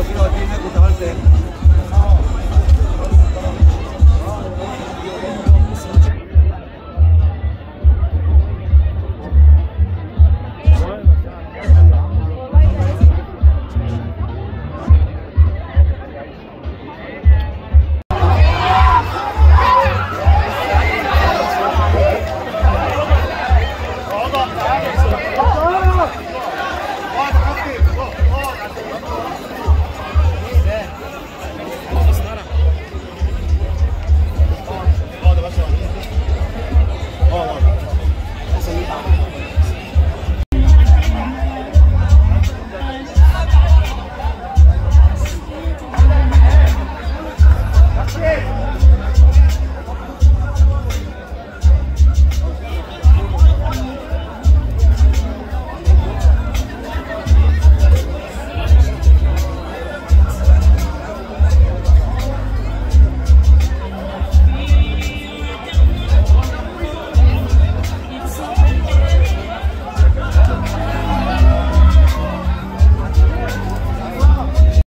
अखिल में गुजारिश है